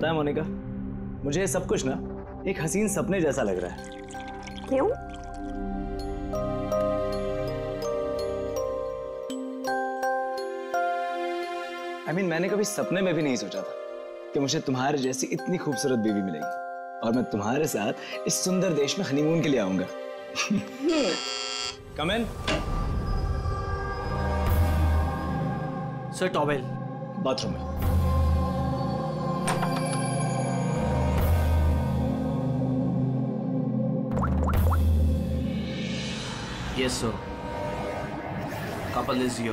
पता है मोनिका? मुझे सब कुछ ना एक हसीन सपने जैसा लग रहा है। क्यों? आई I मीन mean, मैंने कभी सपने में भी नहीं सोचा था कि मुझे तुम्हारे जैसी इतनी खूबसूरत बीवी मिलेगी। और मैं तुम्हारे साथ इस सुंदर देश में हनीमून के लिए आऊँगा। Come in sir towel bathroom में। Yes, sir. Couple is here.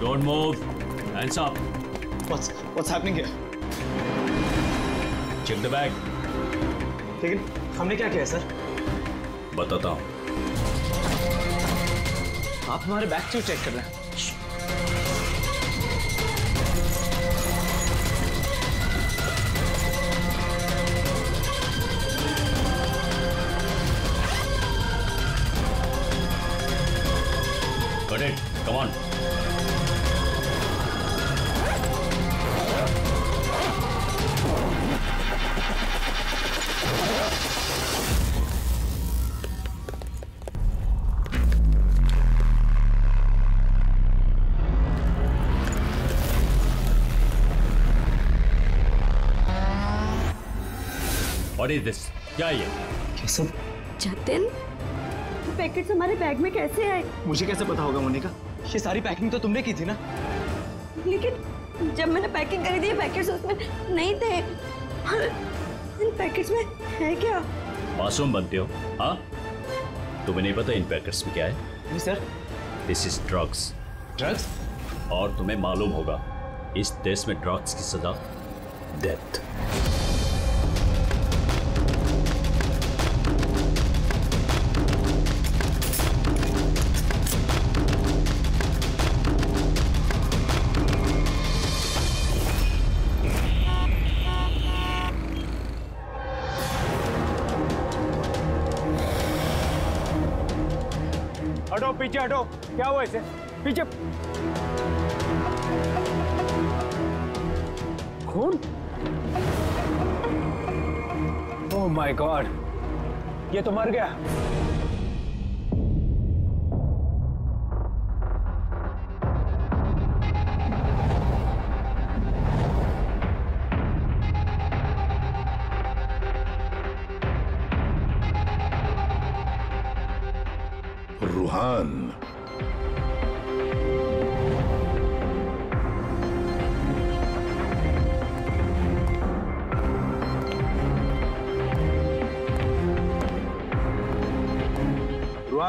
Don't move. Hands up. What's what's happening here? Check the bag. लेकिन हमने क्या किया सर बताता हूँ आप हमारे बैग क्यों चेक कर रहे हैं What is this? क्या ये? ये जतिन? पैकेट्स हमारे बैग में कैसे आए? मुझे कैसे पता होगा मोनिका? ये सारी पैकिंग तो तुमने की थी ना? लेकिन जब मैंने पैकिंग करी थी पैकेट्स उसमें नहीं थे। और इन पैकेट्स में है क्या? मासूम बनते हो हाँ? तुम्हें नहीं पता इन पैकेट्स में क्या है? नहीं sir. This is drugs drugs और तुम्हें मालूम होगा इस देश में ड्रग्स की सजा डेथ हटो। क्या हुआ इसे? पीछे। खून? ओह माय गॉड ये तो मर गया।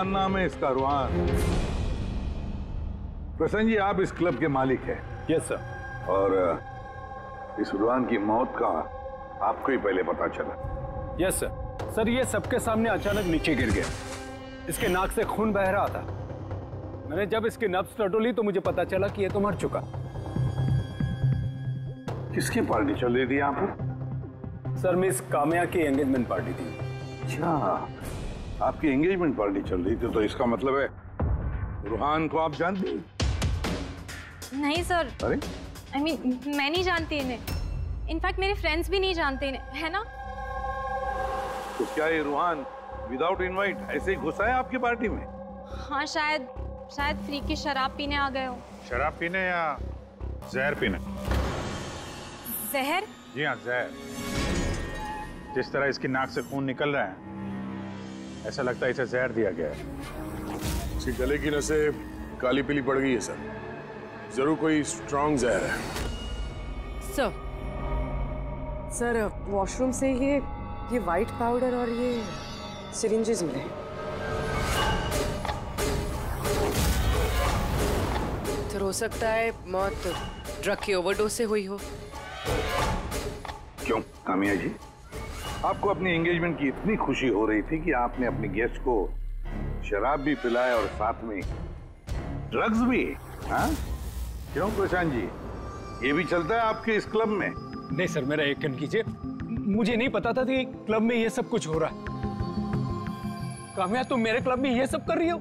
रुहान नाम है इसका रुहान प्रसन्न जी आप इस क्लब के मालिक हैं। यस सर और इस रुहान की मौत का आपको ही पहले पता चला। यस सर सर ये सबके सामने अचानक नीचे गिर गया। इसके नाक से खून बह रहा था। मैंने जब इसकी नब्स टटोली तो मुझे पता चला कि ये तो मर चुका। किसकी पार्टी चल रही थी पर? सर मिस काम्या की एंगेजमेंट पार्टी थी। अच्छा। आपकी एंगेजमेंट पार्टी चल रही थी तो इसका मतलब है रुहान को आप जानती हैं? नहीं सर अरे? आई मीन मैं नहीं जानती इन्हें. इनफैक्ट मेरे फ्रेंड्स भी नहीं जानते इन्हें है ना? तो क्या ये रुहान विदाउट इनवाइट ऐसे ही घुसा है आपकी पार्टी में? हाँ शायद शायद फ्री की शराब पीने आ गए हो. शराब पीने या जहर पीने? जहर? जी हाँ जहर. जिस तरह इसकी नाक से खून निकल रहा है ऐसा लगता है इसे जहर दिया गया है। इसके गले की नसें काली पीली पड़ गई है सर। ज़रूर कोई स्ट्रॉन्ग जहर है। सर सर वॉशरूम से ये ये वाइट पाउडर और ये सिरिंजेस मिले। सर हो सकता है मौत ड्रग की ओवरडोज से हुई हो। क्यों? कामिया जी? आपको अपनी एंगेजमेंट की इतनी खुशी हो रही थी कि आपने अपने गेस्ट को शराब भी पिलाए और साथ में ड्रग्स भी हाँ? क्यों प्रशांत जी? ये भी चलता है आपके इस क्लब में? नहीं सर मेरा एक कन कीजिए। मुझे नहीं पता था कि क्लब में ये सब कुछ हो रहा। है काम्या तुम मेरे क्लब में ये सब कर रही हो?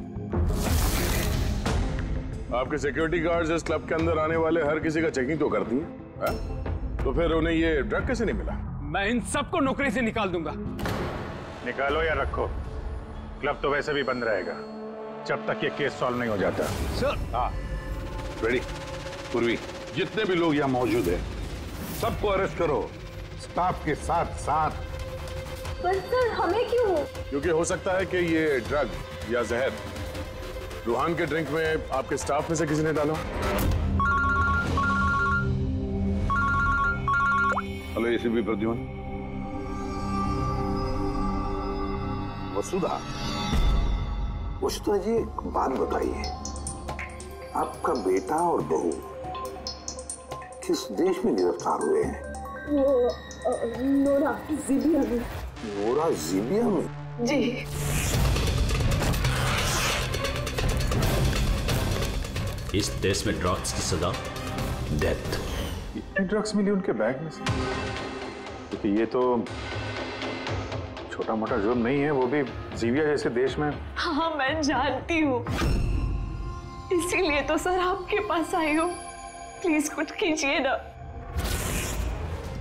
आपके सिक्योरिटी गार्ड्स इस क्लब के अंदर आने वाले हर किसी का चेकिंग तो करती है हाँ? तो फिर उन्हें ये ड्रग कैसे नहीं मिला? मैं इन सबको नौकरी से निकाल दूँगा। निकालो या रखो। क्लब तो वैसे भी बंद रहेगा। जब तक ये केस सॉल्व नहीं हो जाता। सर। हाँ। रेडी पूर्वी जितने भी लोग यहाँ मौजूद हैं सबको अरेस्ट करो। स्टाफ के साथ साथ। पर सर हमें क्यों? क्योंकि हो सकता है कि ये ड्रग या जहर रूहान के ड्रिंक में आपके स्टाफ में से किसी ने डाला हेलो एसीपी प्रद्युमन। वसुधा। वसुधा जी एक बात बताइए। आपका बेटा और बहू किस देश में गिरफ़्तार हुए हैं? नोरा जीबिया में। नोरा जीबिया में? जी। इस देश में ड्रग्स की सजा? डेथ। इतनी ड्रग्स मिली उनके बैग में से? क्योंकि ये तो छोटा मोटा जुर्म नहीं है वो भी जीविया जैसे देश में। हाँ मैं जानती हूँ। इसीलिए तो सर आपके पास आई हूँ। प्लीज़ कुछ कीजिए ना।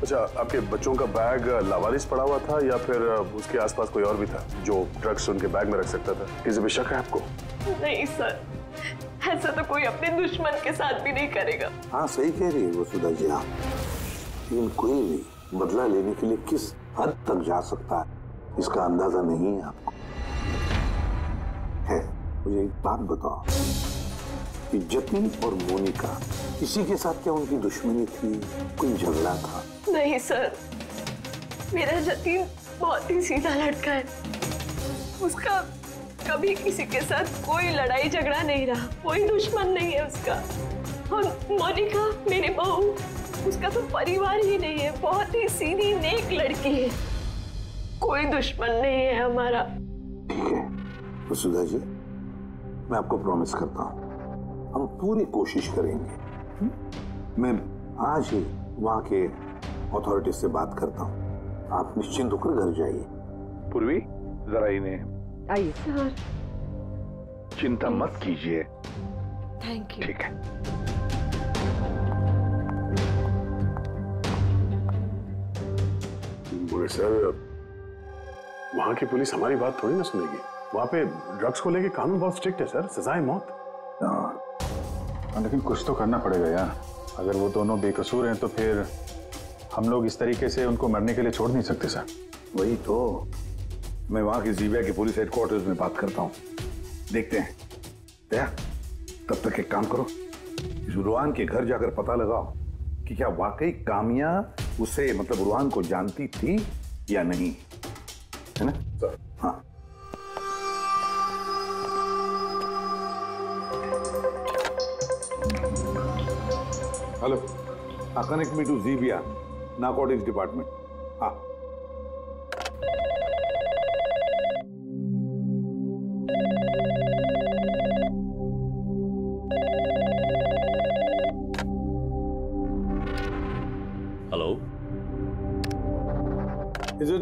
अच्छा आपके बच्चों का बैग लावारिस पड़ा हुआ था या फिर उसके आसपास कोई और भी था जो ड्रग्स उनके बैग में रख सकता था? किसी भी शक है आपको? नहीं सर। ऐसा तो कोई अपने दुश्मन के साथ भी नहीं करेगा। हाँ सही कह रही है वसुधा जी आप लेकिन कोई भी बदला लेने के लिए किस हद तक जा सकता है? इसका अंदाज़ा नहीं है आपको। है मुझे एक बात बताओ कि जतिन और मोनिका किसी के साथ क्या उनकी दुश्मनी थी? कोई झगड़ा था? नहीं सर। मेरा जतीन बहुत ही सीधा लड़का है। उसका कभी किसी के साथ कोई लड़ाई झगड़ा नहीं रहा। कोई दुश्मन नहीं है उसका। और मोनिका मेरी बहू उसका तो परिवार ही नहीं है। बहुत ही सीधी नेक लड़की है। कोई दुश्मन नहीं है हमारा। ठीक वसुधा जी मैं आपको प्रॉमिस करता हूँ। हम पूरी कोशिश करेंगे। हम्म? मैं आज ही वहाँ के अथॉरिटी से बात करता हूँ। आप निश्चिंत होकर घर जाइए। पूर्वी जरा इन्हें आइए। सर। चिंता मत कीजिए। Thank you. ठीक है। बोले सर वहाँ की पुलिस हमारी बात थोड़ी ना सुनेगी। वहाँ पे ड्रग्स को लेके कानून बहुत स्ट्रिक्ट है सर। सजाए मौत। हाँ, लेकिन कुछ तो करना पड़ेगा यार। अगर वो दोनों बेकसूर हैं तो फिर हम लोग इस तरीके से उनको मरने के लिए छोड़ नहीं सकते सर। वही तो। मैं वहाँ की जीबिया की पुलिस हेडक्वार्टर्स में बात करता हूँ। देखते हैं। दया तब तक एक काम करो। रुहान के घर जाकर पता लगाओ कि क्या वाकई कामिया उसे मतलब रुहान को जानती थी या नहीं? है ना? सर। हाँ। Hello. Connect me to Zibia narcotics department. हाँ।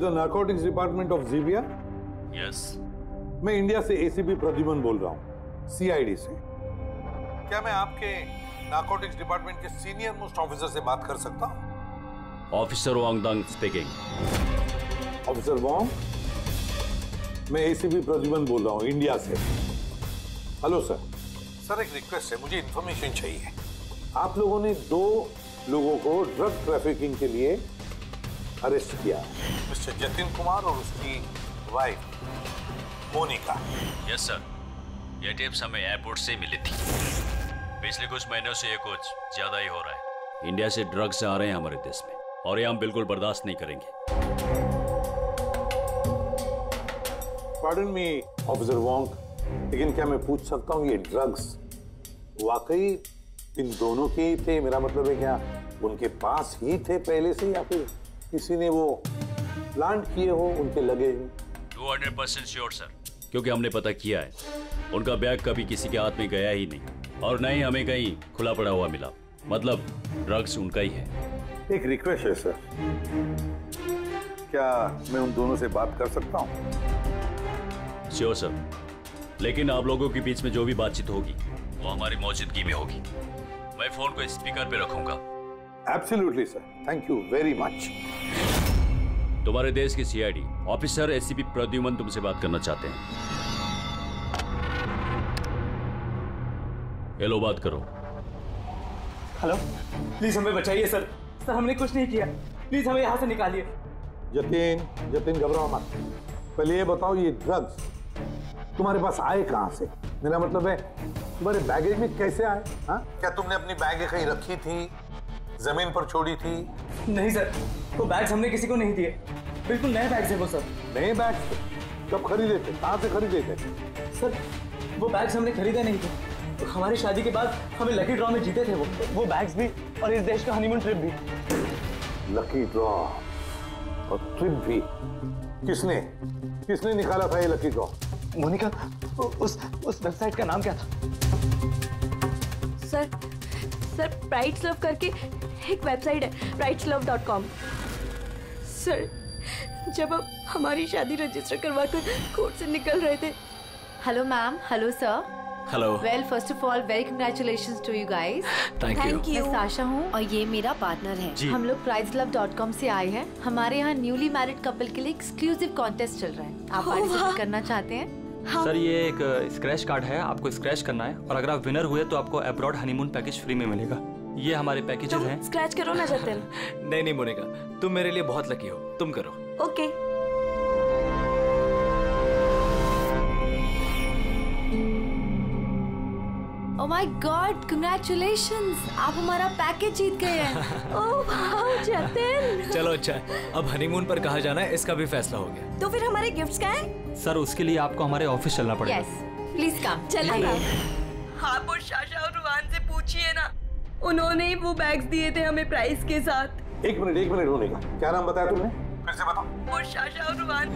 The narcotics department of Zibia yes मैं इंडिया से एसीपी प्रद्युमन बोल रहा हूँ। सीआईडी से। क्या मैं आपके नार्कोटिक्स डिपार्टमेंट के सीनियर मोस्ट ऑफिसर से बात कर सकता हूँ? Officer Wangdang speaking officer Wong मैं एसीपी प्रद्युमन बोल रहा हूँ इंडिया से। हेलो सर सर एक रिक्वेस्ट है मुझे इन्फॉर्मेशन चाहिए। आप लोगों ने दो लोगों को ड्रग ट्रैफिकिंग के लिए अरेस्ट किया। मिस्टर जतिन कुमार और उसकी वाइफ मोनिका। Yes sir. ये टिप्स हमें एयरपोर्ट से मिली थी। पिछले कुछ महीनों से ये कुछ ज़्यादा ही हो रहा है। इंडिया से ड्रग्स आ रहे हैं हमारे देश में और ये हम बिल्कुल बर्दाश्त नहीं करेंगे। पार्डन मी ऑफिसर वॉन्ग लेकिन क्या मैं पूछ सकता हूँ ये ड्रग्स वाकई इन दोनों के ही थे? मेरा मतलब है क्या उनके पास ही थे पहले से या फिर किसी ने वो प्लांट किए हो उनके लगे two hundred percent sure sir. क्योंकि हमने पता किया है उनका बैग कभी किसी के हाथ में गया ही नहीं और न ही हमें कहीं खुला पड़ा हुआ मिला। मतलब ड्रग्स उनका ही है। एक रिक्वेस्ट है सर। क्या मैं उन दोनों से बात कर सकता हूँ? श्योर सर लेकिन आप लोगों के बीच में जो भी बातचीत होगी वो हमारी मौजूदगी में होगी। मैं फ़ोन को स्पीकर पे रखूँगा। Absolutely sir thank you very much तुम्हारे देश की सीआईडी ऑफिसर एसीपी प्रद्युमन तुमसे बात करना चाहते हैं। ये लो बात करो। हेलो प्लीज़ हमें बचाइए सर सर हमने कुछ नहीं किया. प्लीज़ हमें यहाँ से निकालिए. जतिन जतिन घबराओ मत। पहले ये बताओ ये ड्रग्स तुम्हारे पास आए कहाँ से? मेरा मतलब है तुम्हारे बैगेज में कैसे आए? हाँ? क्या तुमने अपनी बैग कहीं रखी थी? ज़मीन पर छोड़ी थी? नहीं सर वो बैग्स हमने किसी को नहीं दिए। बिल्कुल नए बैग्स है वो सर। नए बैग कब खरीदे थे? कहाँ से खरीदे थे? सर वो बैग्स हमने खरीदे नहीं थे। तो हमारी शादी के बाद हमें लकी ड्रॉ में जीते थे वो। वो बैग्स भी और इस देश का हनीमून ट्रिप भी। लकी ड्रॉ और ट्रिप भी? किसने? किसने निकाला था ये लकी ड्रॉ मोनिका उस उस वेबसाइट का नाम क्या था? सर सर प्राइड्स लव करके एक वेबसाइट है prides love dot com sir जब हम हमारी शादी रजिस्टर करवा कर कोर्ट से निकल रहे थे। Hello ma'am hello sir hello well first of all very congratulation to you guys thank you मैं साशा हूँ और ये मेरा पार्टनर है। जी। हम लोग प्राइज लव डॉट कॉम ऐसी आए हैं। हमारे यहाँ न्यूली मैरिड कपल के लिए एक्सक्लूसिव कॉन्टेस्ट चल रहा है। आप। पार्टिसिपेट करना चाहते हैं? सर ये एक स्क्रैच कार्ड है। आपको स्क्रैच करना है। और अगर आप विनर हुए तो आपको अब्रॉड हनीमून पैकेज फ्री में मिलेगा। ये हमारे पैकेजेस हैं। स्क्रैच करो ना जतिन। नहीं नहीं मोनिका। तुम मेरे लिए बहुत लकी हो। तुम करो। Okay. Oh my God congratulations आप हमारा पैकेज जीत गए हैं। ओह वाह जतिन। चलो अच्छा। अब हनीमून पर कहा जाना है इसका भी फैसला हो गया। तो फिर हमारे गिफ्ट्स क्या है? सर उसके लिए आपको हमारे ऑफ़िस चलना पड़ेगा। यस प्लीज़ कम चलेगा आप और शाशा और रुहान से पूछिए ना। उन्होंने ही वो बैग्स दिए थे हमें प्राइस के साथ। एक मिनट एक मिनट होने का क्या नाम बताया तुमने? फिर से बताओ। और शाशा और रुहान।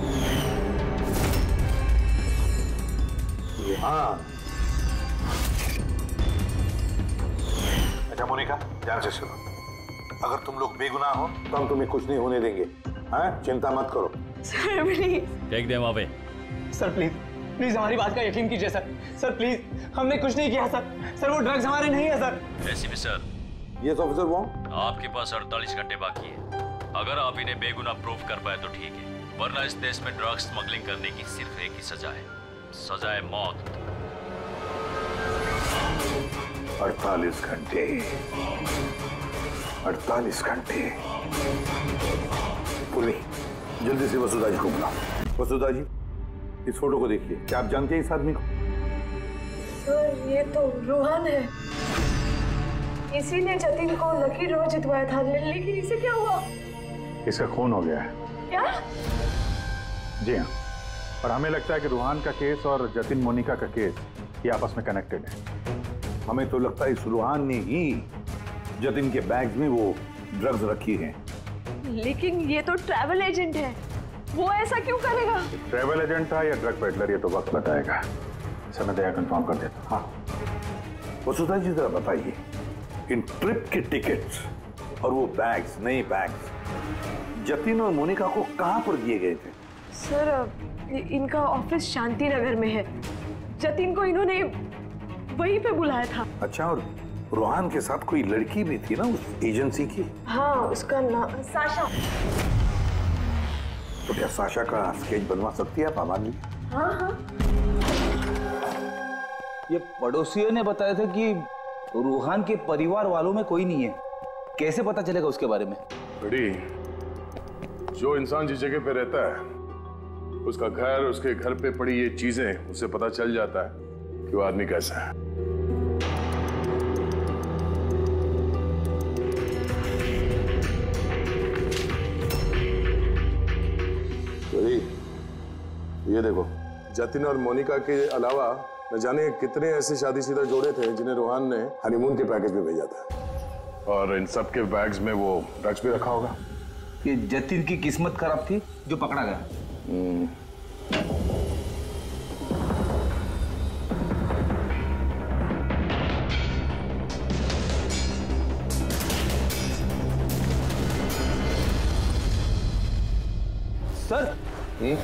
हाँ। अच्छा मोनिका ध्यान से सुनो। अगर तुम लोग बेगुनाह हो तो हम तुम्हें कुछ नहीं होने देंगे। हाँ? चिंता मत करो। Sir please take them away sir please please हमारी बात का यकीन कीजिए सर। सर प्लीज़ हमने कुछ नहीं किया सर। सर वो ड्रग्स हमारे नहीं है sir. ACP sir. Yes officer वो आपके पास 48 घंटे बाकी है। अगर आप इन्हें बेगुनाह प्रूफ कर पाए तो ठीक है। वरना इस देश में ड्रग्स स्मगलिंग करने की सिर्फ़ एक ही सजा है। सजा है मौत। अड़तालीस घंटे। अड़तालीस घंटे। पूर्वी जल्दी से वसुधा जी को बुलाओ। वसुधा जी इस फ़ोटो को देखिए। क्या आप जानते हैं इस आदमी को? सर ये तो रोहन है। इसी ने जतिन को लकी ड्रॉ जितवाया था लेकिन इसे क्या हुआ? इसका खून हो गया है। क्या? जी हाँ। और हमें लगता है कि रूहान का केस और जतिन मोनिका का केस ये आपस में कनेक्टेड है। हमें तो लगता है इस रूहान ने ही जतिन के बैग में वो ड्रग्स रखी हैं। लेकिन ये तो ट्रैवल एजेंट है। वो ऐसा क्यों करेगा? ट्रेवल एजेंट था या ड्रग पेडलर ये तो वक्त बताएगा। समय दया कंफर्म कर देता हाँ। वसुधा जी जरा बताइए इन ट्रिप के टिकट्स और वो बैग्स नए बैग्स जतिन और मोनिका को कहाँ पर दिए गए थे? सर इनका ऑफ़िस शांति नगर में है। जतिन को इन्होंने वहीं पे बुलाया था। अच्छा और रोहान के साथ कोई लड़की भी थी ना उस एजेंसी की? हाँ उसका नाम साशा। तो क्या साशा का स्केच बनवा सकती है आप आबादी? हाँ हाँ। ये पड़ोसियों ने बताया था कि रूहान के परिवार वालों में कोई नहीं है। कैसे पता चलेगा उसके बारे में? बड़ी जो इंसान जिस जगह पे रहता है उसका घर उसके घर पे पड़ी ये चीज़ें उससे पता चल जाता है कि वो आदमी कैसा है। ये देखो। जतिन और मोनिका के अलावा न जाने कितने ऐसे शादीशुदा जोड़े थे जिन्हें रोहन ने हनीमून के पैकेज में भेजा था। और इन सब के बैग्स में वो ड्रग्स भी रखा होगा। ये जतिन की किस्मत खराब थी जो पकड़ा गया। हम्म। सर हुँ?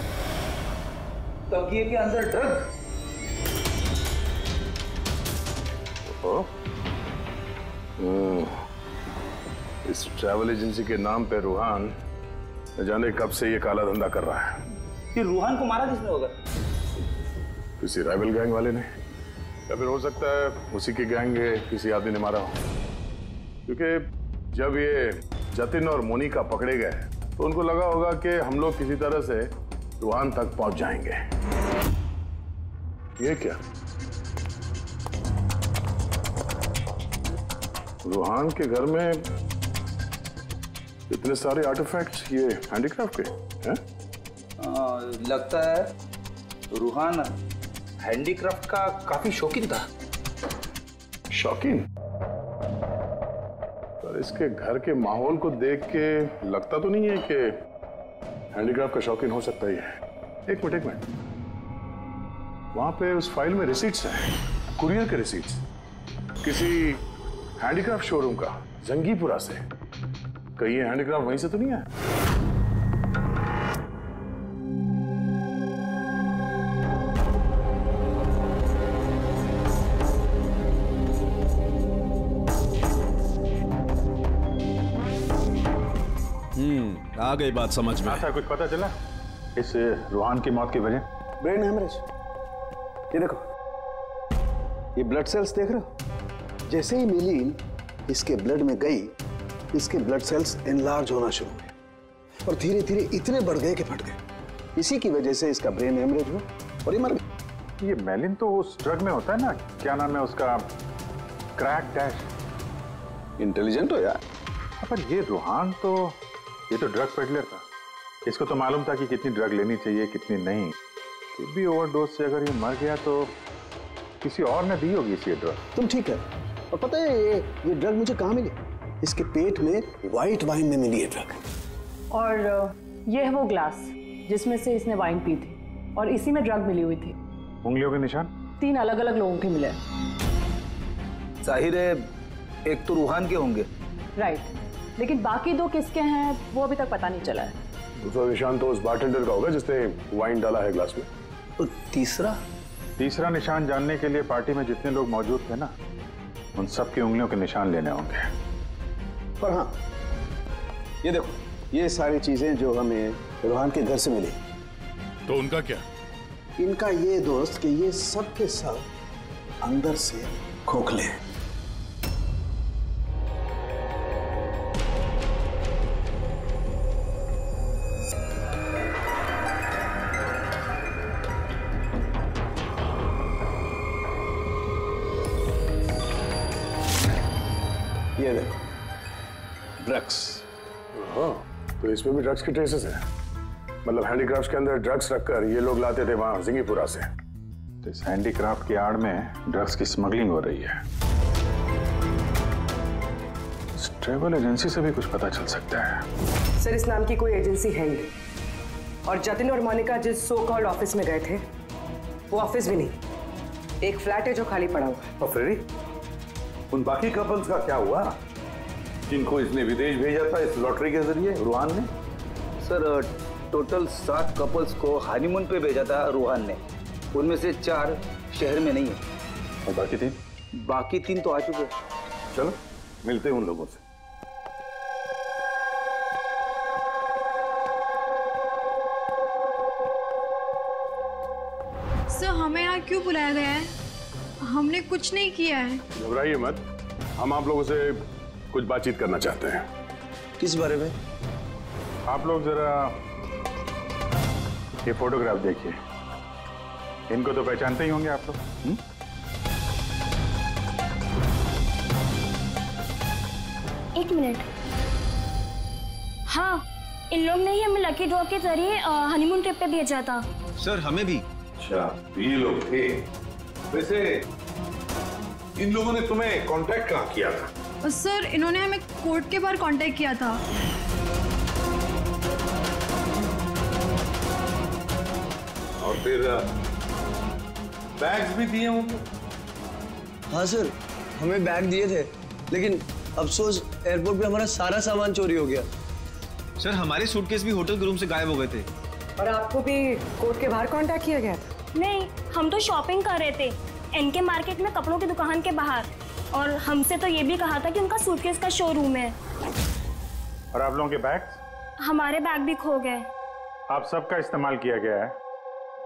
तकिए के अंदर ड्रग। हम्म, इस ट्रैवल एजेंसी के नाम पे रूहान न जाने कब से ये काला धंधा कर रहा है। ये रूहान को मारा किसने होगा? किसी राइवल गैंग वाले ने। या फिर हो सकता है उसी की गैंग के किसी आदमी ने मारा हो। क्योंकि जब ये जतिन और मोनिका पकड़े गए तो उनको लगा होगा कि हम लोग किसी तरह से रूहान तक पहुँच जाएँगे। ये क्या? रूहान के घर में इतने सारे आर्टिफैक्ट्स ये हैंडीक्राफ्ट के हैं? लगता है रूहान हैंडीक्राफ्ट का काफ़ी शौकीन था। शौकीन? पर इसके घर के माहौल को देख के लगता तो नहीं है कि हैंडीक्राफ्ट का शौकीन हो सकता ही है एक मिनट एक मिनट। वहाँ पे उस फ़ाइल में रिसीट्स हैं कुरियर के रिसीट्स किसी हैंडीक्राफ्ट शोरूम का, जंगीपुरा से। कहीं हैंडीक्राफ्ट वहीं से तो नहीं है? आ गई बात समझ में। ऐसा कुछ पता चला? इस रूहान की मौत की वजह? ब्रेन हेमरेज ये देखो। ये ब्लड सेल्स देख रहे हो? जैसे ही मिलीन इसके ब्लड में गई इसके ब्लड सेल्स एनलार्ज होना शुरू हुए और धीरे धीरे इतने बढ़ गए कि फट गए। इसी की वजह से इसका ब्रेन हेमरेज हुआ और ये मर गया। ये मेलिन तो उस ड्रग में होता है ना? क्या नाम है उसका? क्रैक डैश इंटेलिजेंट हो यार। पर ये रूहान तो ये तो ड्रग पेडलर था। इसको तो मालूम था कि कितनी ड्रग लेनी चाहिए कितनी नहीं। फिर भी ओवरडोज से अगर ये मर गया तो किसी और ने दी होगी इसी ड्रग तुम ठीक है। और पता है ये ये ड्रग मुझे कहाँ मिली? इसके पेट में व्हाइट वाइन में मिली है ड्रग और ये है वो ग्लास जिसमें से इसने वाइन पी थी। और इसी में ड्रग मिली हुई थी। उंगलियों के निशान? तीन अलग अलग लोगों के मिले। ज़ाहिर है एक तो रूहान के होंगे। राइट लेकिन बाकी दो किसके हैं वो अभी तक पता नहीं चला है। दूसरा निशान तो उस बारटेंडर का होगा जिसने वाइन डाला है ग्लास में। और तीसरा? तीसरा निशान जानने के लिए पार्टी में जितने लोग मौजूद थे ना उन सब की उंगलियों के निशान लेने होंगे। पर हाँ ये देखो ये सारी चीज़ें जो हमें रोहान के घर से मिली। तो उनका क्या? इनका ये दोस्त कि ये सब के सब अंदर से खोखले हैं। इसमें भी ड्रग्स के ट्रेसेस हैं। मतलब हैंडीक्राफ्ट के अंदर ड्रग्स रखकर ये लोग लाते थे वहाँ जिंगीपुरा से। तो इस हैंडीक्राफ्ट की आड़ में ड्रग्स की स्मगलिंग हो रही है। इस ट्रेवल एजेंसी से भी कुछ पता चल सकता है। सर इस नाम की कोई एजेंसी है ही और जतिन और मोनिका जिस सो कॉल्ड ऑफ़िस में गए थे वो ऑफ़िस भी नहीं। एक फ्लैट है जो खाली पड़ा हुआ है। और फ्रेडी उन बाकी कपल्स का क्या हुआ? जिनको इसने विदेश भेजा था इस लॉटरी के ज़रिए रूहान ने? सर टोटल सात कपल्स को हनीमून पे भेजा था रूहान ने। उनमें से चार शहर में नहीं है। और बाकी तीन? बाकी तीन तो आ चुके चलो मिलते हैं उन लोगों से। सर हमें यहाँ क्यों बुलाया गया है? हमने कुछ नहीं किया है। घबराइए मत। हम आप लोगों से कुछ बातचीत करना चाहते हैं। किस बारे में? आप लोग जरा ये फोटोग्राफ देखिए। इनको तो पहचानते ही होंगे आप लोग। हम्म? एक मिनट। हाँ इन लोग ने ही हमें लकी ड्रॉ के ज़रिए हनीमून ट्रिप पे भेजा था। सर हमें भी। अच्छा तो ये लोग थे। वैसे इन लोगों ने तुम्हें कांटेक्ट कहाँ किया था? सर इन्होंने हमें कोर्ट के बाहर कांटेक्ट किया था। और फिर बैग्स भी दिए उनको हाँ सर हमें बैग दिए थे लेकिन अफसोस एयरपोर्ट पे हमारा सारा सामान चोरी हो गया। सर हमारे सूटकेस भी होटल के रूम से गायब हो गए थे। और आपको भी कोर्ट के बाहर कांटेक्ट किया गया? था नहीं हम तो शॉपिंग कर रहे थे। एनके मार्केट में कपड़ों की दुकान के बाहर। और हमसे तो ये भी कहा था कि उनका सूटकेस का शोरूम है। और आप लोगों के बैग हमारे बैग भी खो गए। आप सबका इस्तेमाल किया गया है।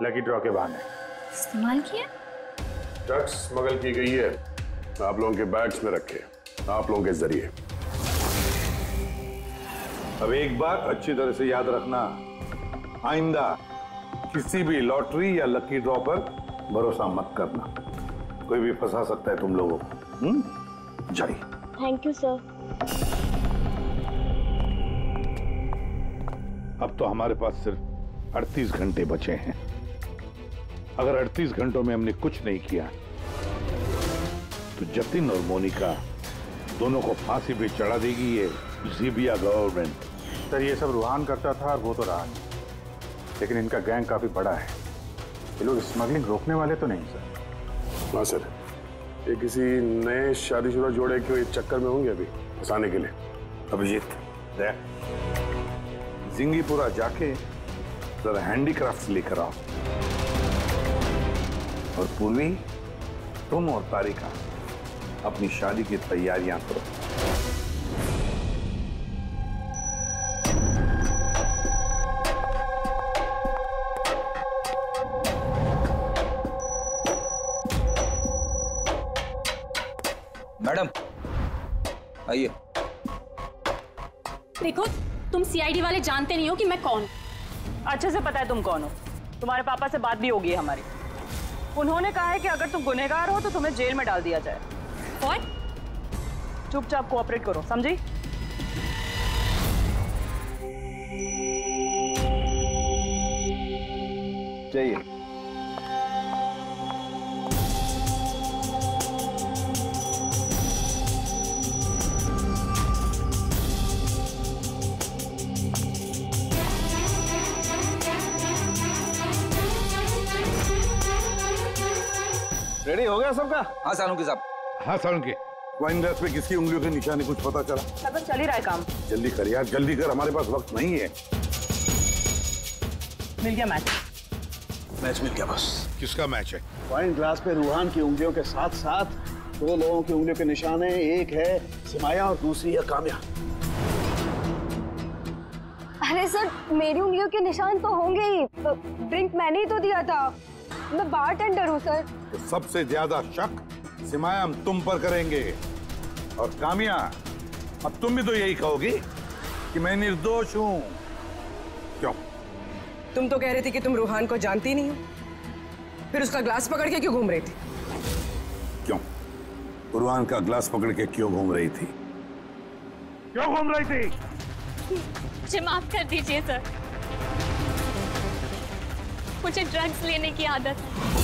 लकी ड्रॉ के बहाने। इस्तेमाल किया? ड्रग्स स्मगल की गई है। आप लोगों के बैग्स में रखे। आप लोगों के ज़रिए। अब एक बात अच्छी तरह से याद रखना। आइंदा किसी भी लॉटरी या लकी ड्रॉ पर भरोसा मत करना। कोई भी फंसा सकता है तुम लोगों को? जाइए। थैंक यू सर अब तो हमारे पास सिर्फ़ 38 घंटे बचे हैं। अगर 38 घंटों में हमने कुछ नहीं किया तो जतिन और मोनिका दोनों को फांसी पे चढ़ा देगी ये जीबिया गवर्नमेंट। सर ये सब रूहान करता था और वो तो रहा नहीं। लेकिन इनका गैंग काफ़ी बड़ा है। ये लोग स्मगलिंग रोकने वाले तो नहीं सर। हाँ सर। ये किसी नए शादीशुदा जोड़े के चक्कर में होंगे अभी, फंसाने के लिए। अभिजीत जिंगीपुरा जाके जरा हैंडीक्राफ्ट लेकर आओ। और पूर्वी, तुम और तारिका अपनी शादी की तैयारियाँ करो। हो कि मैं कौन? अच्छे से पता है तुम कौन हो। तुम्हारे पापा से बात भी होगी हमारी। उन्होंने कहा है कि अगर तुम गुनहगार हो तो तुम्हें जेल में डाल दिया जाए। कौन चुपचाप कोऑपरेट करो समझी? चाहिए हो सबका हाँ सानू साहब। हाँ सारुण के वाइन ग्लास में किसकी उंगलियों के निशाने कुछ पता चला? लगभग चल ही रहा है काम। जल्दी कर यार जल्दी कर हमारे पास वक्त नहीं है। मिल गया मैच मैच मिल गया बस। किसका मैच है? वाइन ग्लास पे रूहान की उंगलियों के साथ साथ दो लोगों की उंगलियों के निशान है एक है सिमाया और दूसरी है काम्या। अरे सर मेरी उंगलियों के निशान तो होंगे ही। ड्रिंक मैंने ही तो दिया था। मैं बार टेंडर हूँ सर तो सबसे ज़्यादा शक सिमाया हम तुम पर करेंगे। और कामिया अब तुम भी तो यही कहोगी कि मैं निर्दोष हूँ। क्यों? तुम तो कह रही थी कि तुम रूहान को जानती नहीं हो। फिर उसका ग्लास पकड़ के क्यों घूम रही थी? क्यों? रूहान का ग्लास पकड़ के क्यों घूम रही थी? क्यों घूम रही थी? मुझे माफ़ कर दीजिए सर मुझे ड्रग्स लेने की आदत है।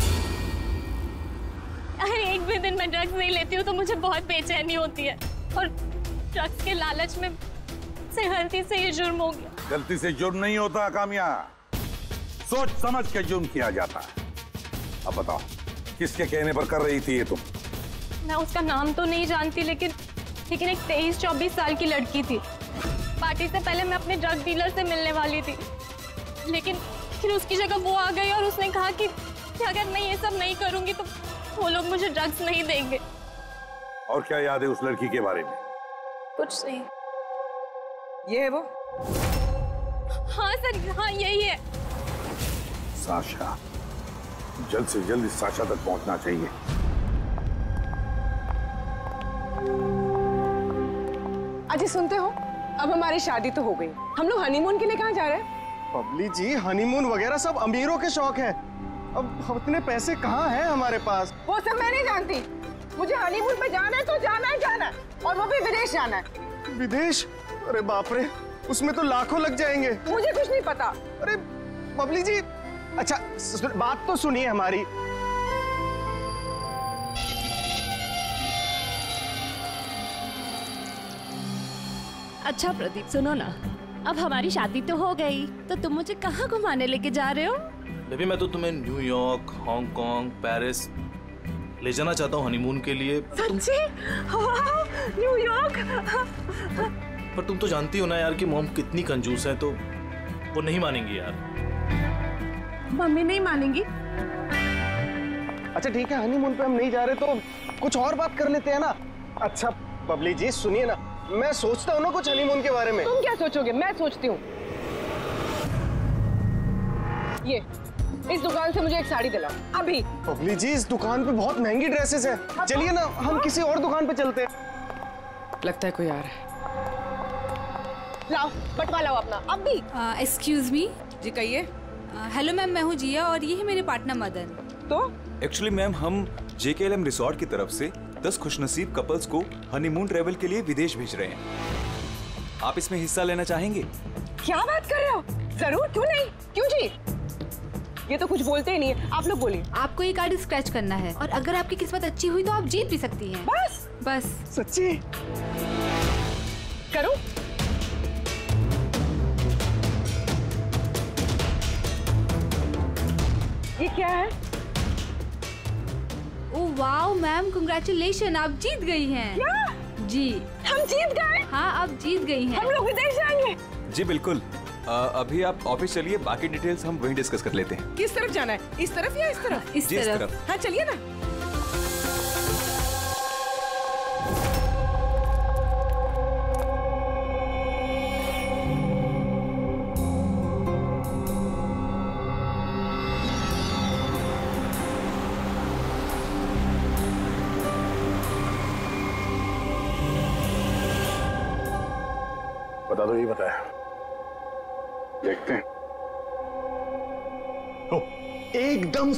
अगर एक भी दिन मैं ड्रग्स नहीं लेती हूँ तो मुझे बहुत बेचैनी होती है। और ड्रग्स के लालच में से गलती से ये जुर्म हो गया। गलती से जुर्म नहीं होता कामिया। सोच समझ के जुर्म किया जाता है। अब बताओ किसके कहने पर कर रही थी ये तुम? मैं उसका नाम तो नहीं जानती लेकिन लेकिन एक तेईस चौबीस साल की लड़की थी। पार्टी से पहले मैं अपने ड्रग डीलर से मिलने वाली थी। लेकिन फिर उसकी जगह वो आ गई और उसने कहा कि, अगर मैं ये सब नहीं करूँगी तो वो लोग मुझे ड्रग्स नहीं देंगे। और क्या याद है उस लड़की के बारे में? कुछ नहीं। ये है वो? हाँ सर हाँ यही है। साशा जल्द से जल्द इस साशा तक पहुँचना चाहिए। अजय सुनते हो? अब हमारी शादी तो हो गई। हम लोग हनीमून के लिए कहाँ जा रहे हैं? पबली जी हनीमून वगैरह सब अमीरों के शौक है। अब उतने पैसे कहाँ हैं हमारे पास? वो सब मैं नहीं जानती। मुझे हनीमून पे जाना है तो जाना है जाना है। और वो भी विदेश जाना है। विदेश? अरे बाप रे उसमें तो लाखों लग जाएँगे। मुझे कुछ नहीं पता। अरे बबली जी अच्छा बात तो सुनिए हमारी। अच्छा प्रदीप सुनो ना। अब हमारी शादी तो हो गई। तो तुम मुझे कहाँ घुमाने लेके जा रहे हो? बेबी मैं तो तुम्हें न्यूयॉर्क हांगकांग पेरिस ले जाना चाहता हूँ हनीमून के लिए सच्ची? न्यूयॉर्क पर तुम तो जानती हो ना यार कि मॉम कितनी कंजूस है तो वो नहीं मानेंगी यार। मम्मी नहीं मानेंगी? अच्छा ठीक है हनीमून पे हम नहीं जा रहे तो कुछ और बात कर लेते हैं ना। अच्छा बबली जी सुनिए ना। मैं सोचता हूँ ना कुछ हनीमून के बारे में। तुम क्या सोचोगे? मैं सोचती हूँ। ये इस दुकान से मुझे एक साड़ी दिलाओ। अभी। बबली जी इस दुकान पे बहुत महँगी ड्रेसेस हैं। चलिए ना हम किसी और दुकान पे चलते हैं। लगता है कोई आ रहा है। लाओ बटवा लाओ अपना। अब भी। एक्सक्यूज मी जी कहिए। हेलो मैम मैं हूँ जिया और ये है मेरे पार्टनर मदन। तो? एक्चुअली मैम हम जेकेएलएम रिसोर्ट की तरफ़ से 10 खुशनसीब कपल्स को हनीमून ट्रेवल के लिए विदेश भेज रहे हैं। आप इसमें हिस्सा लेना चाहेंगे? क्या बात कर रहे हो? ज़रूर क्यों नहीं? क्यों जी? ये तो कुछ बोलते ही नहीं है। आप लोग बोलिए। आपको ये कार्ड स्क्रैच करना है और अगर आपकी किस्मत अच्छी हुई तो आप जीत भी सकती हैं। बस! बस। सच्ची? करूँ। ये क्या है? ओ वाओ मैम कंग्रेचुलेशन आप जीत गई हैं। क्या? जी। हम जीत गए? हाँ आप जीत गई हैं। हम लोग विदेश जाएँगे। जी बिल्कुल। आ, अभी आप ऑफ़िस चलिए बाकी डिटेल्स हम वहीं डिस्कस कर लेते हैं। किस तरफ़ जाना है? इस तरफ़ या इस तरफ़? इस तरफ़। तरफ़। हाँ चलिए ना।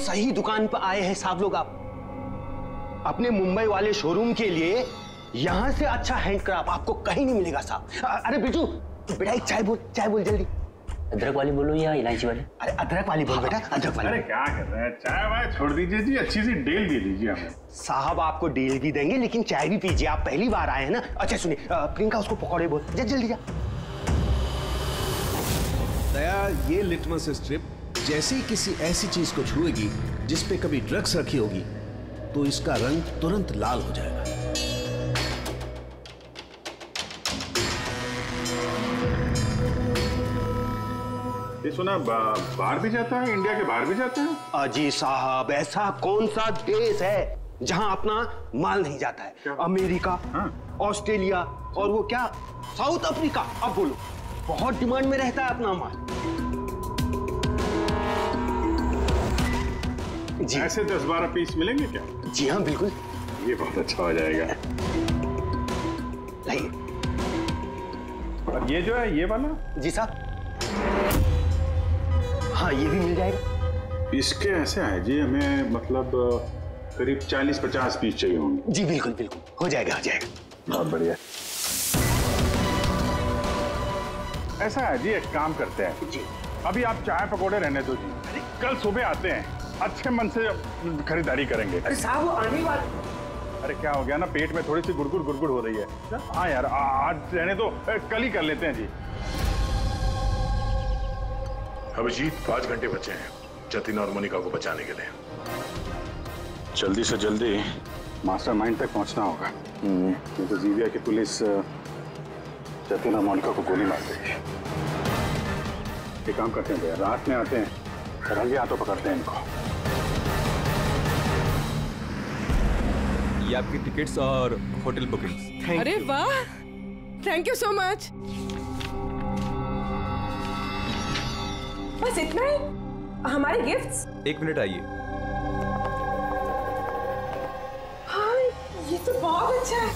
सही दुकान पर आए हैं साहब लोग आप। अपने मुंबई वाले शोरूम के लिए यहाँ से अच्छा हैंड क्राफ्ट आपको कहीं नहीं मिलेगा साहब। अरे बिजू बेटा एक चाय बोल चाय बोल जल्दी। अदरक वाली बोलो या इलायची वाली? अरे अदरक वाली बोल बेटा अदरक वाली। अरे क्या कर रहे हैं? चाय वाय छोड़ दीजिए जी अच्छी सी डेल दे दीजिए हमें। साहब आपको डील भी देंगे लेकिन चाय भी पीजिए। आप पहली बार आए हैं ना? अच्छा सुनिए प्रियंका उसको पकौड़े बोल। जल्दी जा। दया ये लिटमस स्ट्रिप जैसे ही किसी ऐसी चीज़ को छुएगी जिस पे कभी ड्रग्स रखी होगी तो इसका रंग तुरंत लाल हो जाएगा। ये सुना बा- बाहर भी जाता है इंडिया के बाहर भी जाता है? अजी साहब ऐसा कौन सा देश है जहाँ अपना माल नहीं जाता है? अमेरिका ऑस्ट्रेलिया और वो क्या? South Africa? अब बोलो। बहुत डिमांड में रहता है अपना माल। जी। ऐसे दस बारह पीस मिलेंगे क्या? जी हाँ बिल्कुल। ये बहुत अच्छा हो जाएगा। लाइए। और ये जो है ये वाला? जी साहब। हाँ ये भी मिल जाएगा। इसके ऐसे है जी हमें मतलब करीब चालीस पचास पीस चाहिए होंगे। जी बिल्कुल बिल्कुल। हो जाएगा हो जाएगा। बहुत बढ़िया। ऐसा है जी एक काम करते हैं। जी। अभी आप चाय पकौड़े रहने दो जी। कल सुबह आते हैं। अच्छे मन से खरीदारी करेंगे। अरे साहब वो आने वाले अरे क्या हो गया ना पेट में थोड़ी सी गुड़गुड़ गुड़गुड़ हो रही है। हाँ यार आ- आज रहने दो अ, कल ही कर लेते हैं जी। अभिजीत पाँच घंटे बचे हैं। जतिन और मोनिका को बचाने के लिए। जल्दी से जल्दी। मास्टरमाइंड तक पहुँचना होगा। नहीं तो जीविया की पुलिस जतिन और मोनिका को गोली मार देगी। एक काम करते हैं भैया रात में आते हैं। रंगे हाथों पकड़ते हैं इनको। ये आपकी टिकट्स और होटल बुकिंग्स अरे वाह! थैंक यू सो मच बस इतना ही? हमारे गिफ्ट्स एक मिनट आइए। हाँ ये तो बहुत अच्छा है।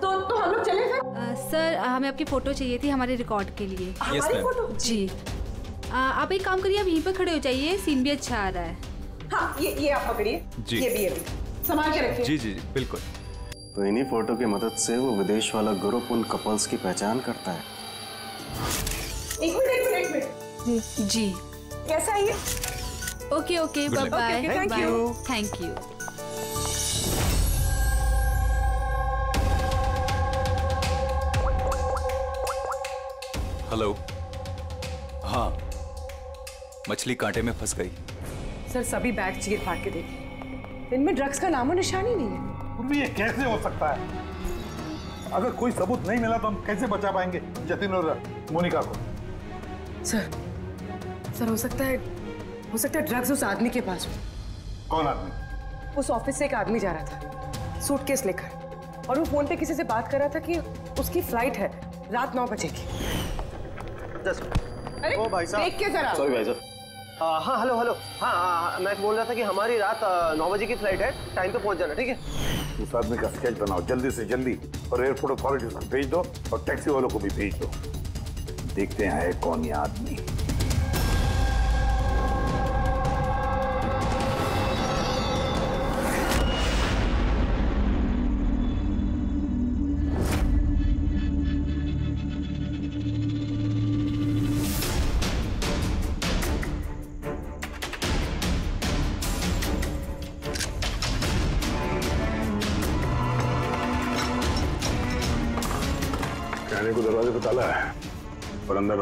तो तो हम लोग चले फिर सर अ, हमें आपकी फ़ोटो चाहिए थी हमारे रिकॉर्ड के लिए। हमारी फ़ोटो? जी। अ, आप एक काम करिए आप यहीं पर खड़े हो जाइए सीन भी अच्छा आ रहा है। हाँ ये ये आप पकड़िए। जी। ये भी ये भी। संभाल के रखिए। जी जी जी बिल्कुल। तो इन्हीं फ़ोटो की मदद से वो विदेश वाला ग्रुप उन कपल्स की पहचान करता है। एक मिनट एक मिनट एक मिनट। जी। कैसा है ये? Okay okay bye. Bye thank you. Thank you hello हाँ। मछली कांटे में फंस गई। सर सभी बैग चीर फाड़ के देखिए इनमें ड्रग्स का नामो निशान ही नहीं है। उर्मी ये कैसे हो सकता है? अगर कोई सबूत नहीं मिला तो हम कैसे बचा पाएँगे जतिन और मोनिका को? सर सर हो सकता है हो सकता है ड्रग्स उस आदमी के पास हो। कौन आदमी? उस ऑफ़िस से एक आदमी जा रहा था सूटकेस लेकर। और वो फ़ोन पे किसी से बात कर रहा था कि उसकी फ़्लाइट है रात नौ बजे की। दस अरे ओ भाई साहब। देख के जरा। सॉरी भाई साहब। हाँ हेलो हेलो हाँ, मैं बोल रहा था कि हमारी रात नौ बजे की फ़्लाइट है. टाइम पे पहुँच जाना ठीक है? उस आदमी का स्केच बनाओ जल्दी से जल्दी. और एयरपोर्ट अथॉरिटी को भेज दो और टैक्सी वालों को भी भेज दो. देखते हैं कौन ये आदमी.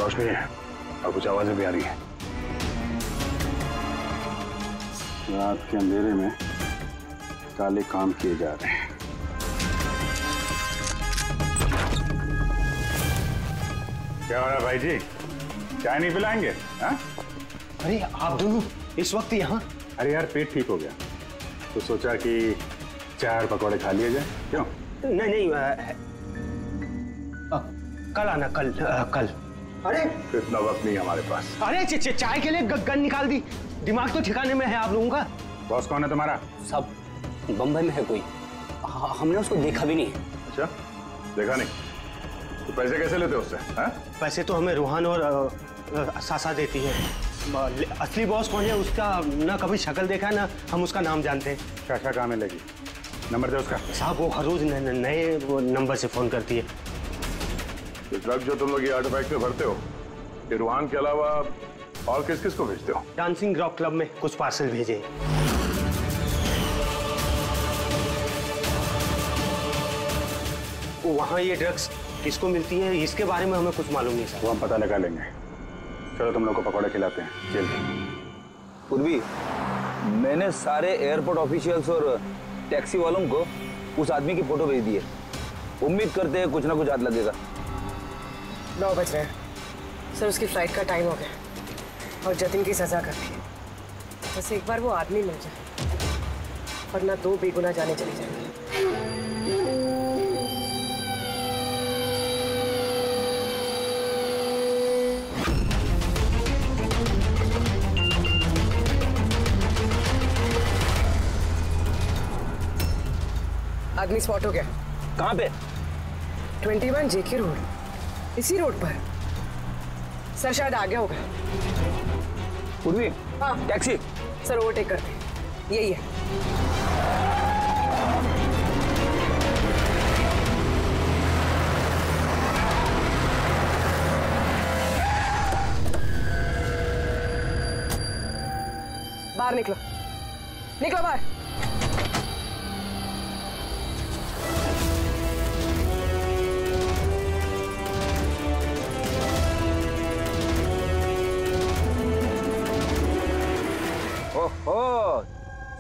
रोशनी है और कुछ आवाज़ें भी आ रही है। रात के अंधेरे में काले काम किए जा रहे हैं। क्या हो रहा है भाई जी चाय नहीं पिलाएँगे? हाँ? अरे आप दोनों इस वक्त यहाँ? अरे यार पेट ठीक हो गया। तो सोचा कि चार पकौड़े खा लिए जाए। क्यों? नहीं नहीं आ, कल आना कल आ, कल। अरे। इतना वक्त नहीं है हमारे पास। अरे च, च, चाय के लिए ग- गन निकाल दी। दिमाग तो ठिकाने में है आप लोगों का। बॉस कौन है तुम्हारा? सब बम्बई में है कोई। हाँ, हमने उसको देखा भी नहीं। अच्छा देखा नहीं? तो पैसे कैसे लेते हो उससे हाँ? पैसे तो हमें रूहान और अ, सासा देती है। असली बॉस कौन है उसका ना कभी शक्ल देखा है ना हम उसका नाम जानते हैं। शाखा कहाँ मिलेगी नंबर दे उसका। साहब वो हर रोज नए नंबर से फ़ोन करती है। ये ड्रग जो तुम लोग ये आर्टिफैक्ट में भरते हो ये रुहान के अलावा और किस किस को भेजते हो? डांसिंग रॉक क्लब में कुछ पार्सल भेजे। वहाँ ये ड्रग्स किसको मिलती है इसके बारे में हमें कुछ मालूम नहीं सर। वो हम पता लगा लेंगे चलो तुम लोग को पकौड़े खिलाते हैं। जल्दी। पूर्वी मैंने सारे एयरपोर्ट ऑफिशियल्स और टैक्सी वालों को उस आदमी की फ़ोटो भेज दी है। उम्मीद करते हैं कुछ ना कुछ हाथ लगेगा। नौ बज रहे हैं सर उसकी फ़्लाइट का टाइम हो गया। और जतिन की सजा कर दी। बस एक बार वो आदमी मिल जाए। वरना दो बेगुना जाने चली जाएँगी आदमी स्पॉट हो गया। कहाँ पे? 21 जेके रोड इसी रोड पर। सर शायद आ गया होगा। पूर्वी हाँ। टैक्सी। सर ओवरटेक करते यही है। बाहर निकलो। निकलो बाहर।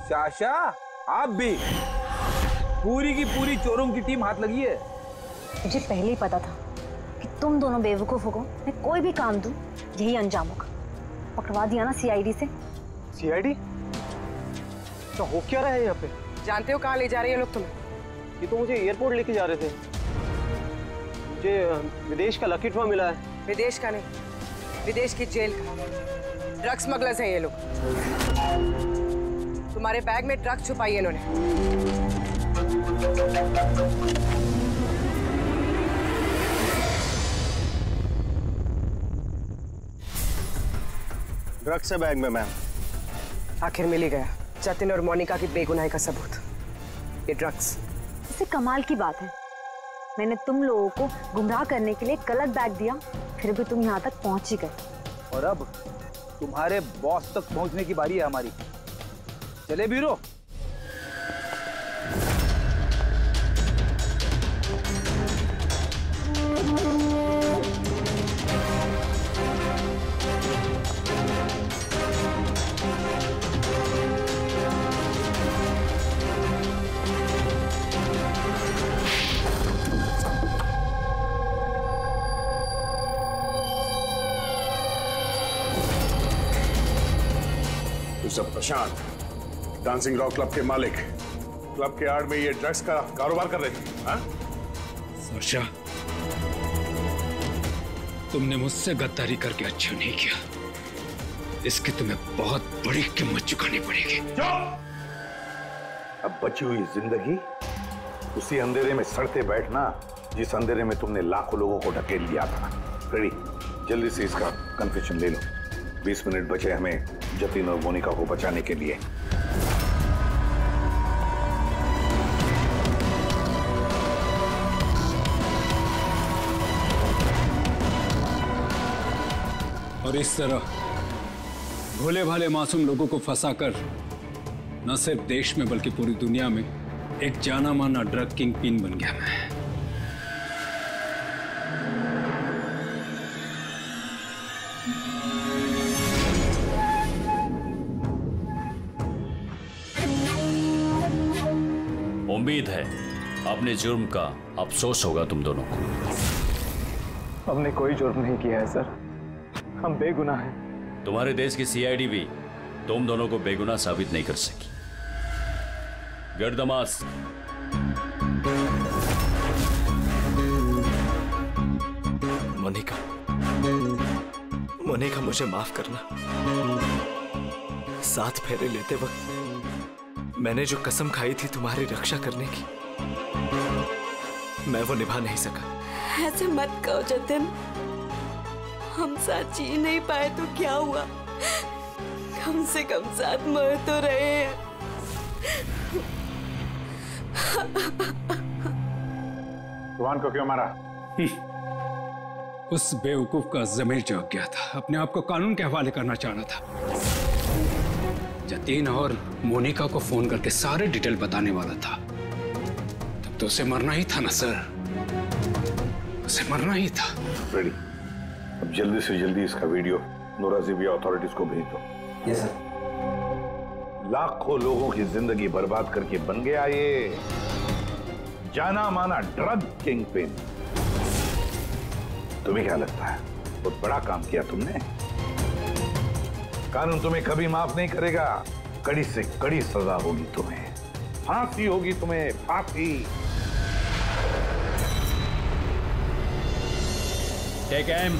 शाशा आप भी। पूरी की पूरी चोरों की टीम हाथ लगी है। मुझे पहले ही पता था कि तुम दोनों बेवकूफों को मैं कोई भी काम दूँ यही अंजाम होगा। पकड़वा दिया ना सीआईडी से। सीआईडी तो हो क्या रहा है यहाँ पे? जानते हो कहाँ ले जा रहे हैं लोग तुम्हें? ये तो मुझे एयरपोर्ट लेके जा रहे थे। मुझे विदेश का लकी ड्रॉ मिला है। विदेश का नहीं विदेश की जेल का। ड्रग स्मगलर्स हैं ये लोग। तुम्हारे बैग में ड्रग छुपाई है इन्होंने। ड्रग्स है बैग में मैम। आखिर मिल ही गया। जतिन और मोनिका की बेगुनाही का सबूत। ये ड्रग्स। इससे कमाल की बात है। मैंने तुम लोगों को गुमराह करने के लिए गलत बैग दिया फिर भी तुम यहाँ तक पहुँच ही गए। और अब तुम्हारे बॉस तक पहुँचने की बारी है हमारी। चले ब्यूरो। सब प्रशांत। डांसिंग रॉक क्लब के मालिक। क्लब के आड़ में ये ड्रग्स का कारोबार कर रहे थे हाँ? वर्षा तुमने मुझसे गद्दारी करके अच्छा नहीं किया। इसकी तुम्हें बहुत बड़ी कीमत चुकानी पड़ेगी। अब बची हुई ज़िंदगी उसी अंधेरे में सड़ते बैठना जिस अंधेरे में तुमने लाखों लोगों को ढकेल लिया था। रेडी जल्दी से इसका कन्फेशन ले लो। बीस मिनट बचे हमें जतिन और मोनिका को बचाने के लिए। इस तरह भोले भाले मासूम लोगों को फंसाकर न सिर्फ़ देश में बल्कि पूरी दुनिया में एक जाना माना ड्रग किंग पिन बन गया मैं। उम्मीद है अपने जुर्म का अफसोस होगा तुम दोनों को। हमने कोई जुर्म नहीं किया है सर। हम बेगुनाह हैं। तुम्हारे देश की सीआईडी भी तुम दोनों को बेगुनाह साबित नहीं कर सकी। गर्दमास। मोनिका मोनिका मुझे माफ़ करना। साथ फेरे लेते वक्त मैंने जो कसम खाई थी तुम्हारी रक्षा करने की मैं वो निभा नहीं सका। ऐसे मत कहो जतिन। हम साथ जी नहीं पाए तो क्या हुआ? कम से कम साथ मर तो रहे हैं। रुहान को क्यों मारा? उस बेवकूफ़ का जमीर चौक गया था। अपने आप को कानून के हवाले करना चाह रहा था। जतीन और मोनिका को फ़ोन करके सारे डिटेल बताने वाला था। तब तो उसे मरना ही था ना सर। उसे मरना ही था। रेडी अब जल्दी से जल्दी इसका वीडियो नोराजीबिया अथॉरिटीज को भेज दो। यस सर लाखों लोगों की ज़िंदगी बर्बाद करके बन गया ये जाना माना ड्रग किंग पिन तुम्हें क्या लगता है? बहुत बड़ा काम किया तुमने। कानून तुम्हें कभी माफ़ नहीं करेगा। कड़ी से कड़ी सजा होगी तुम्हें। फांसी होगी तुम्हें फांसी। Take em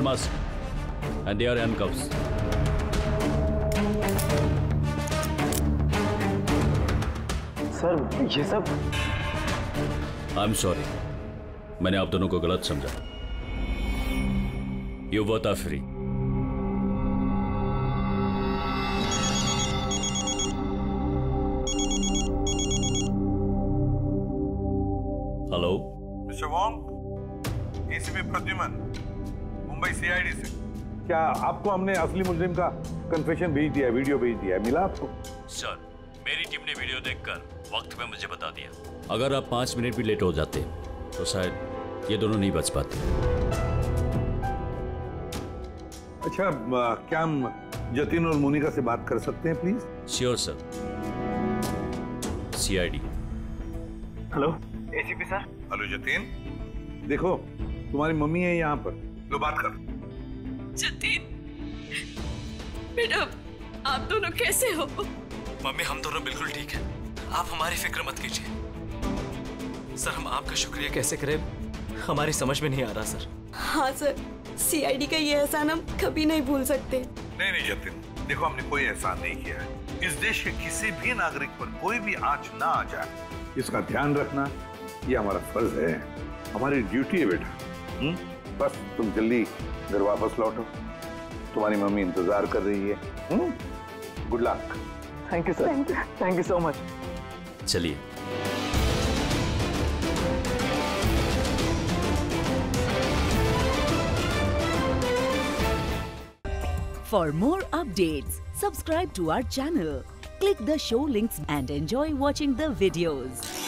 Remove the and they are handcuffs. Sir ये सब? आई एम सॉरी मैंने आप दोनों को गलत समझा। यू बोथ आर फ्री आपको हमने असली मुजरिम का कन्फेशन भेज दिया वीडियो भेज दिया है मिला आपको? सर मेरी टीम ने वीडियो देखकर वक्त में मुझे बता दिया। अगर आप पाँच मिनट भी लेट हो जाते तो शायद ये दोनों नहीं बच पाते। अच्छा आ, क्या हम जतिन और मोनिका से बात कर सकते हैं please sure sir CID hello ACP sir hello Jatin? देखो तुम्हारी मम्मी है यहाँ पर। लो बात कर। जतिन बेटा आप दोनों कैसे हो? मम्मी हम दोनों बिल्कुल ठीक हैं। आप हमारी फ़िक्र मत कीजिए। सर हम आपका शुक्रिया कैसे करें? हमारी समझ में नहीं आ रहा सर। हाँ सर। सीआईडी का ये एहसान हम कभी नहीं भूल सकते। नहीं नहीं जतिन देखो हमने कोई एहसान नहीं किया है। इस देश के किसी भी नागरिक पर कोई भी आँच ना आ जाए। इसका ध्यान रखना ये हमारा फ़र्ज़ है। हमारी ड्यूटी है बेटा। हुँ? बस तुम जल्दी घर वापस लौटो। तुम्हारी मम्मी इंतज़ार कर रही है। Good luck thank you sir thank you thank you so much चलिए। For more update subscribe to our channel click the show links and enjoy watching the videos